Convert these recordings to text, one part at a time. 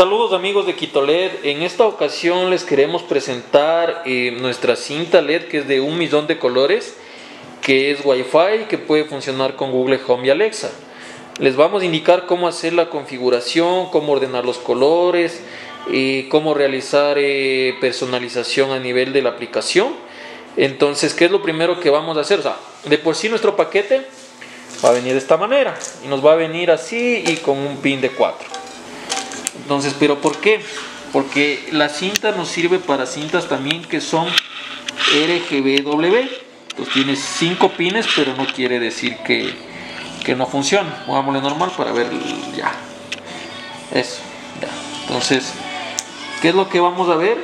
Saludos amigos de Quito LED. En esta ocasión les queremos presentar eh, nuestra cinta LED que es de un millón de colores, que es Wi-Fi que puede funcionar con Google Home y Alexa. Les vamos a indicar cómo hacer la configuración, cómo ordenar los colores, eh, cómo realizar eh, personalización a nivel de la aplicación. Entonces, ¿qué es lo primero que vamos a hacer? O sea, de por sí nuestro paquete va a venir de esta manera y nos va a venir así y con un pin de 4. Entonces, ¿pero por qué? Porque la cinta nos sirve para cintas también que son RGBW. Pues tiene 5 pines, pero no quiere decir que, que no funciona. Pongámosle normal para ver ya. Eso. Entonces, ¿qué es lo que vamos a ver?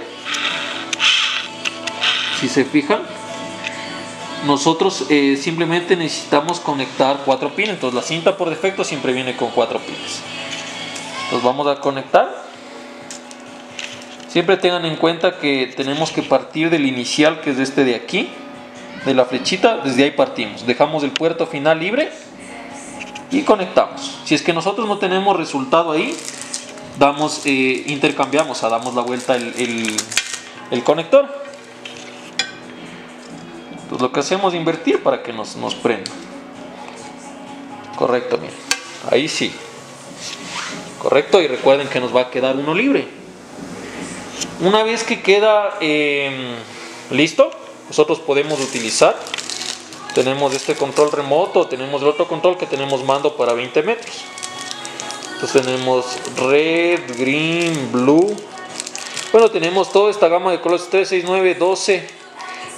Si se fijan, nosotros eh, simplemente necesitamos conectar cuatro pines. Entonces la cinta por defecto siempre viene con cuatro pines los vamos a conectar. Siempre tengan en cuenta que tenemos que partir del inicial que es este de aquí de la flechita desde ahí partimos. Dejamos el puerto final libre y conectamos. Si es que nosotros no tenemos resultado ahí damos eh, intercambiamos o damos la vuelta el, el, conector. Entonces lo que hacemos es invertir para que nos, nos prenda. Correcto miren. Ahí sí ¿correcto? Y recuerden que nos va a quedar uno libre. Una vez que queda em, listo, nosotros podemos utilizar, tenemos este control remoto, tenemos el otro control que tenemos mando para 20 metros. Entonces tenemos red, green, blue. Bueno, tenemos toda esta gama de colores 3, 6, 9, 12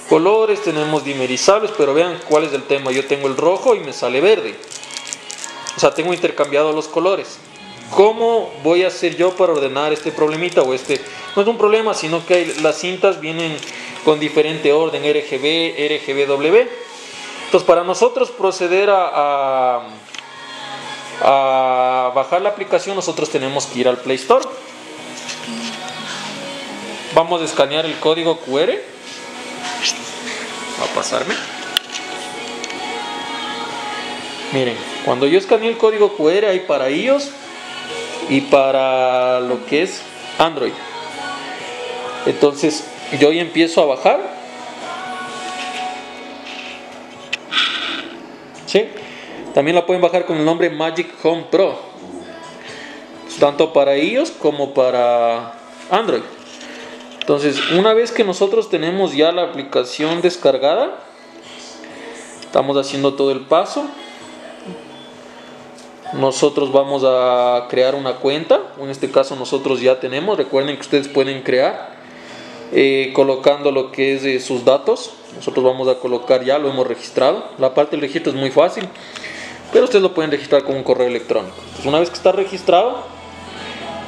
colores, tenemos dimerizables, pero vean cuál es el tema. Yo tengo el rojo y me sale verde. O sea, tengo intercambiado los colores. ¿Cómo voy a hacer yo para ordenar este problemita o este? No es un problema, sino que las cintas vienen con diferente orden, RGB, RGBW. Entonces, para nosotros proceder a, a, bajar la aplicación, nosotros tenemos que ir al Play Store. Vamos a escanear el código QR. Va a pasarme. Miren, cuando yo escaneé el código QR hay para ellos y para lo que es Android. Entonces yo ya empiezo a bajar. ¿Sí? También la pueden bajar con el nombre Magic Home Pro. Tanto para ellos como para Android. Entonces, una vez que nosotros tenemos ya la aplicación descargada, estamos haciendo todo el paso nosotros vamos a crear una cuenta, en este caso nosotros ya tenemos, recuerden que ustedes pueden crear eh, colocando lo que es eh, sus datos, nosotros vamos a colocar ya, lo hemos registrado, la parte del registro es muy fácil, pero ustedes lo pueden registrar con un correo electrónico. una vez que está registrado,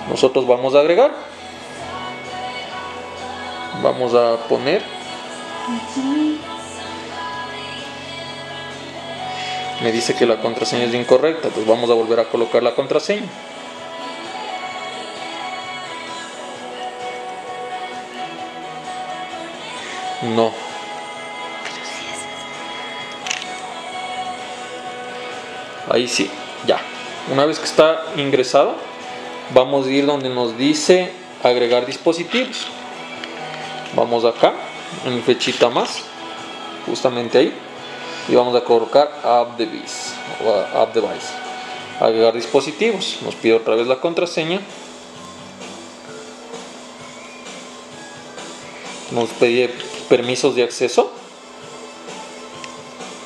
nosotros vamos a agregar, vamos a poner me dice que la contraseña es incorrecta, pues vamos a volver a colocar la contraseña. No. Ahí sí, ya. Una vez que está ingresado, vamos a ir donde nos dice agregar dispositivos. Vamos acá, en flechita más, justamente ahí y vamos a colocar app device o agregar dispositivos nos pide otra vez la contraseña nos pide permisos de acceso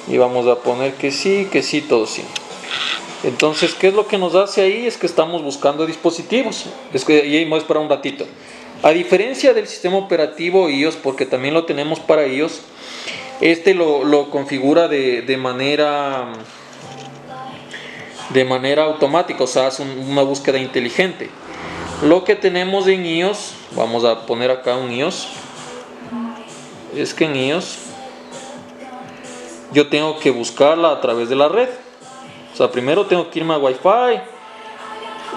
y vamos a poner que sí, que sí, todo sí. Entonces, ¿qué es lo que nos hace ahí? Es que estamos buscando dispositivos. Es que ahí es para un ratito. A diferencia del sistema operativo iOS, porque también lo tenemos para iOS, este lo, configura de, manera de manera automática, o sea, hace una búsqueda inteligente. Lo que tenemos en iOS, vamos a poner acá un iOS, es que en iOS yo tengo que buscarla a través de la red. O sea, primero tengo que irme a Wi-Fi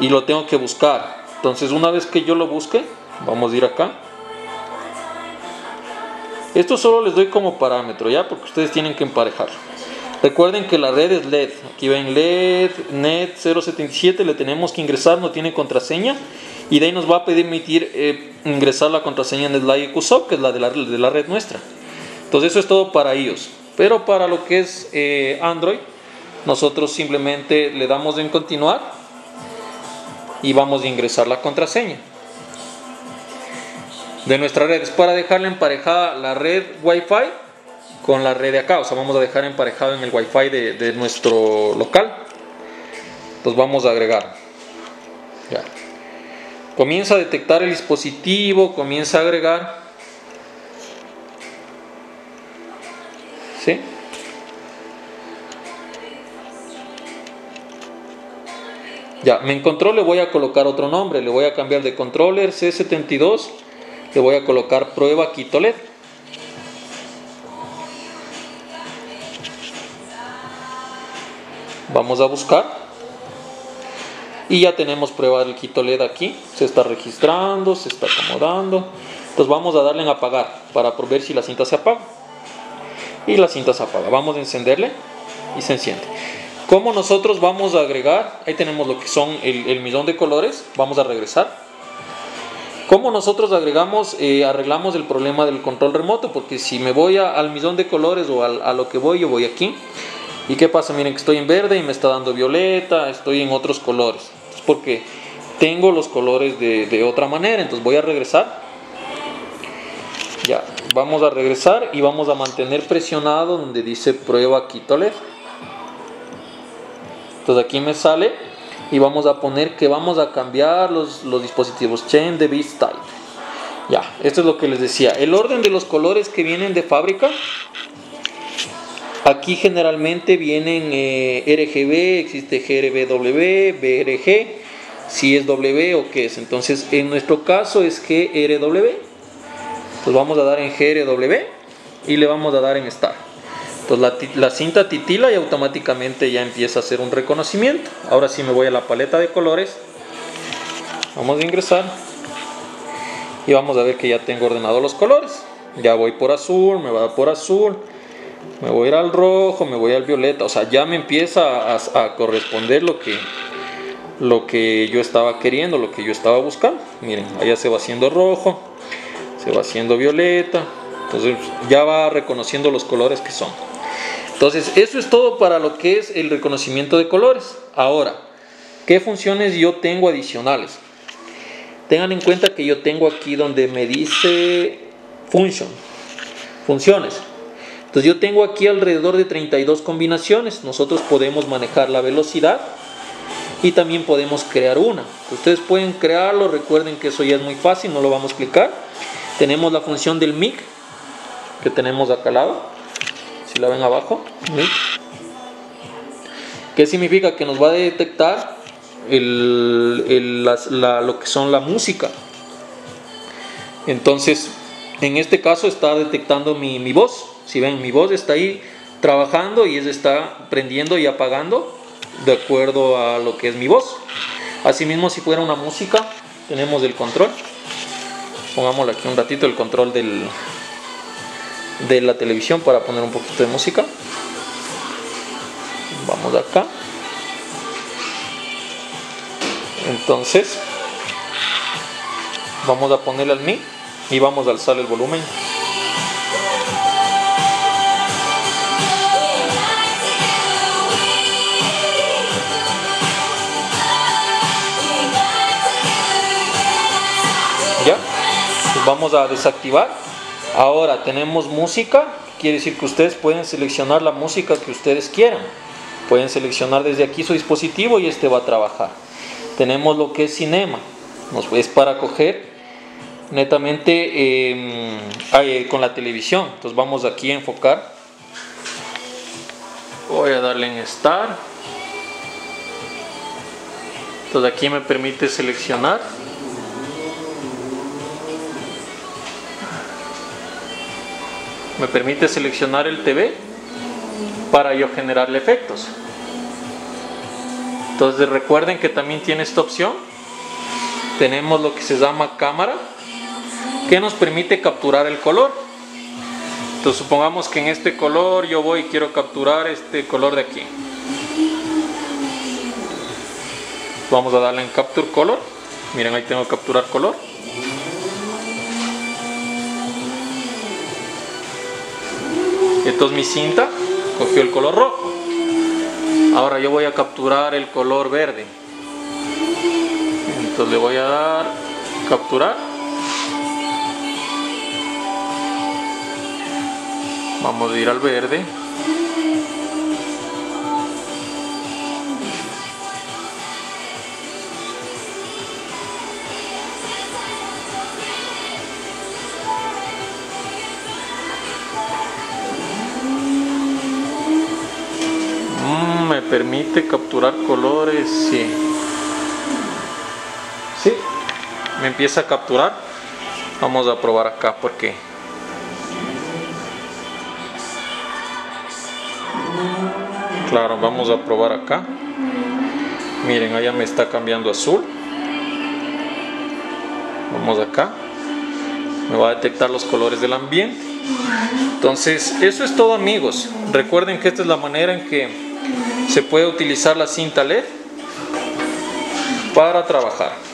y lo tengo que buscar. Entonces, una vez que yo lo busque, vamos a ir acá esto solo les doy como parámetro, ¿ya? Porque ustedes tienen que emparejar. Recuerden que la red es LED. Aquí ven LED, NET 077, le tenemos que ingresar, no tiene contraseña. Y de ahí nos va a permitir eh, ingresar la contraseña en el QSOP, que es la de la, de la red nuestra. Entonces eso es todo para ellos. Pero para lo que es eh, Android, nosotros simplemente le damos en continuar y vamos a ingresar la contraseña de nuestra red. Es para dejarle emparejada la red Wi-Fi con la red de acá. O sea, vamos a dejar emparejado en el Wi-Fi de, de nuestro local. Entonces vamos a agregar. Ya. Comienza a detectar el dispositivo, comienza a agregar. ¿Sí? Ya, me encontró, le voy a colocar otro nombre, le voy a cambiar de controller C72, le voy a colocar prueba Quito LED. Vamos a buscar. Y ya tenemos prueba del Quito LED aquí. Se está registrando se está acomodando. Entonces vamos a darle en apagar para ver si la cinta se apaga. Y la cinta se apaga. Vamos a encenderle y se enciende. Como nosotros vamos a agregar ahí tenemos lo que son el, millón de colores. Vamos a regresar como nosotros agregamos, eh, arreglamos el problema del control remoto, porque si me voy al millón de colores o a lo que voy, yo voy aquí. ¿Y qué pasa? Miren que estoy en verde y me está dando violeta, estoy en otros colores porque tengo los colores de, otra manera. Entonces voy a regresar. Ya, vamos a regresar y vamos a mantener presionado donde dice prueba Quito LED. Entonces aquí me sale y vamos a poner que vamos a cambiar los, los dispositivos Chain de Type. Ya, esto es lo que les decía. El orden de los colores que vienen de fábrica. Aquí generalmente vienen eh, RGB, existe GRBW, BRG, si es W o qué es. Entonces, en nuestro caso es GRW. Pues vamos a dar en GRW y le vamos a dar en Start. Entonces la, cinta titila y automáticamente ya empieza a hacer un reconocimiento. Ahora sí me voy a la paleta de colores. Vamos a ingresar. Y vamos a ver que ya tengo ordenado los colores. Ya voy por azul, me va por azul. Me voy a ir al rojo, me voy al violeta. O sea, ya me empieza a, a corresponder lo que, lo que yo estaba queriendo, lo que yo estaba buscando. Miren, allá se va haciendo rojo, se va haciendo violeta, entonces ya va reconociendo los colores que son. Entonces, eso es todo para lo que es el reconocimiento de colores. Ahora, ¿qué funciones yo tengo adicionales? Tengan en cuenta que yo tengo aquí donde me dice function, funciones. Entonces yo tengo aquí alrededor de 32 combinaciones. Nosotros podemos manejar la velocidad, y también podemos crear una. Ustedes pueden crearlo, recuerden que eso ya es muy fácil, no lo vamos a explicar. Tenemos la función del mic que tenemos acá al lado, si la ven abajo. ¿Qué significa? Que nos va a detectar lo que son la música. Entonces, en este caso está detectando mi, mi voz. Si ven, mi voz está ahí trabajando y está prendiendo y apagando de acuerdo a lo que es mi voz. Asimismo, si fuera una música, tenemos el control. Pongámosle aquí un ratito el control del, de la televisión para poner un poquito de música. Vamos acá. Entonces, vamos a ponerle al mi y vamos a alzar el volumen. vamos a desactivar ahora tenemos música quiere decir que ustedes pueden seleccionar la música que ustedes quieran. Pueden seleccionar desde aquí su dispositivo y este va a trabajar. Tenemos lo que es cinema. Es para coger netamente em, con la televisión. Entonces vamos aquí a enfocar. Voy a darle en Start. Entonces aquí me permite seleccionar me permite seleccionar el TV para yo generarle efectos. Entonces recuerden que también tiene esta opción. Tenemos lo que se llama cámara que nos permite capturar el color. Entonces supongamos que en este color yo voy y quiero capturar este color de aquí. Vamos a darle en Capture Color. miren ahí tengo capturar color esto es mi cinta cogió el color rojo. Ahora yo voy a capturar el color verde. Entonces le voy a dar capturar. Vamos a ir al verde permite capturar colores, sí. Sí, me empieza a capturar. Vamos a probar acá porque Claro, vamos a probar acá. Miren, allá me está cambiando azul. Vamos acá. Me va a detectar los colores del ambiente. Entonces, eso es todo amigos. Recuerden que esta es la manera en que se puede utilizar la cinta LED para trabajar.